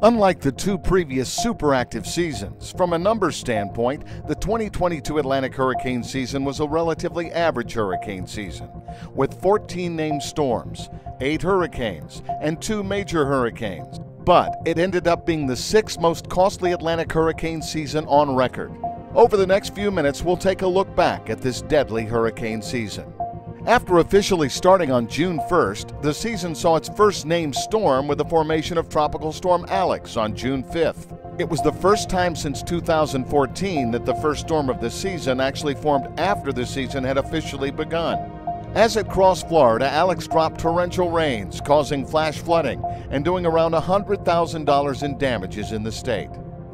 Unlike the two previous super active seasons, from a numbers standpoint, the 2022 Atlantic hurricane season was a relatively average hurricane season, with 14 named storms, 8 hurricanes, and 2 major hurricanes. But it ended up being the sixth most costly Atlantic hurricane season on record. Over the next few minutes, we'll take a look back at this deadly hurricane season. After officially starting on June 1st, the season saw its first named storm with the formation of Tropical Storm Alex on June 5th. It was the first time since 2014 that the first storm of the season actually formed after the season had officially begun. As it crossed Florida, Alex dropped torrential rains, causing flash flooding and doing around $100,000 in damages in the state.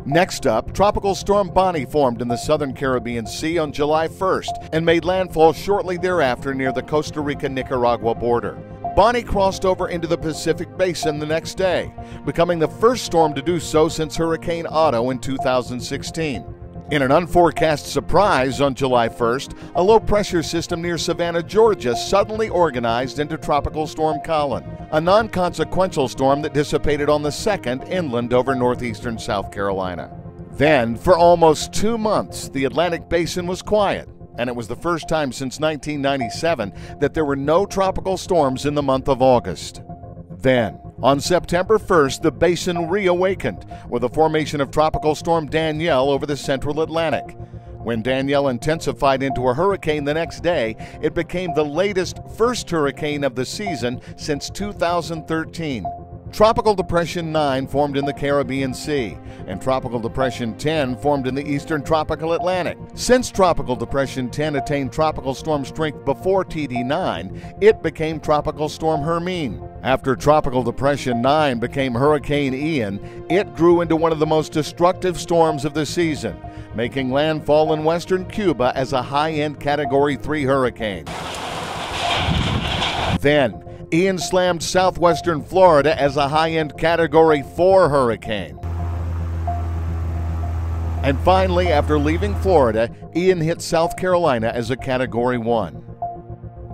Next up, Tropical Storm Bonnie formed in the southern Caribbean Sea on July 1st and made landfall shortly thereafter near the Costa Rica Nicaragua border. Bonnie crossed over into the Pacific Basin the next day, becoming the first storm to do so since Hurricane Otto in 2016. In an unforecast surprise on July 1st, a low pressure system near Savannah, Georgia suddenly organized into Tropical Storm Colin, a non consequential storm that dissipated on the 2nd inland over northeastern South Carolina. Then, for almost two months, the Atlantic Basin was quiet, and it was the first time since 1997 that there were no tropical storms in the month of August. Then, on September 1st, the basin reawakened with the formation of Tropical Storm Danielle over the central Atlantic. When Danielle intensified into a hurricane the next day, it became the latest first hurricane of the season since 2013. Tropical Depression 9 formed in the Caribbean Sea, and Tropical Depression 10 formed in the eastern tropical Atlantic. Since Tropical Depression 10 attained tropical storm strength before TD9, it became Tropical Storm Hermine. After Tropical Depression 9 became Hurricane Ian, it grew into one of the most destructive storms of the season, making landfall in western Cuba as a high end Category 3 hurricane. Then, Ian slammed southwestern Florida as a high end Category 4 hurricane. And finally, after leaving Florida, Ian hit South Carolina as a Category 1.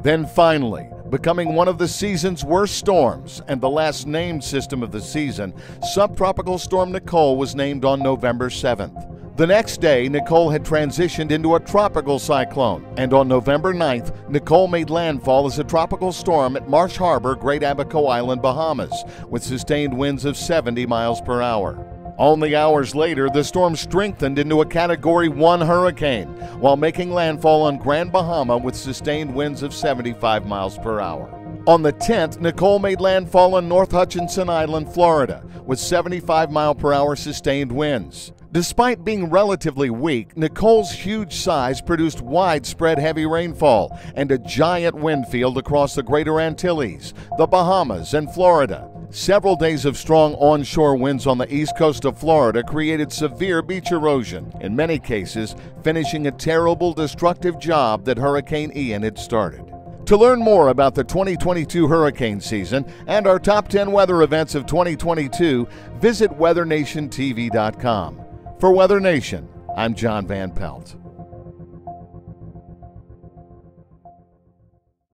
Then finally, becoming one of the season's worst storms and the last named system of the season, Subtropical Storm Nicole was named on November 7th. The next day, Nicole had transitioned into a tropical cyclone, and on November 9th, Nicole made landfall as a tropical storm at Marsh Harbour, Great Abaco Island, Bahamas, with sustained winds of 70 miles per hour. Only hours later, the storm strengthened into a Category 1 hurricane while making landfall on Grand Bahama with sustained winds of 75 miles per hour. On the 10th, Nicole made landfall on North Hutchinson Island, Florida, with 75 mile per hour sustained winds. Despite being relatively weak, Nicole's huge size produced widespread heavy rainfall and a giant wind field across the Greater Antilles, the Bahamas, and Florida. Several days of strong onshore winds on the east coast of Florida created severe beach erosion, in many cases, finishing a terrible, destructive job that Hurricane Ian had started. To learn more about the 2022 hurricane season and our top 10 weather events of 2022, visit weathernationtv.com. For WeatherNation, I'm John Van Pelt.